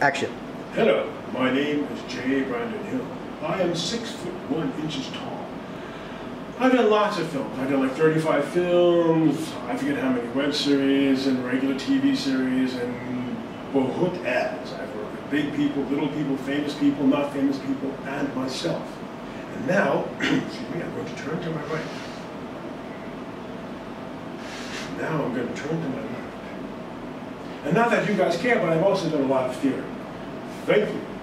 Action. Hello, my name is J. Brandon Hill. I am six foot one inches tall. I've done lots of films. I've done like 35 films. I forget how many web series and regular TV series and bohut ads. I've worked with big people, little people, famous people, not famous people, and myself. And now, excuse me, I'm going to turn to my right. Now I'm going to turn to my left. And not that you guys care, but I've also done a lot of theater. Thank you.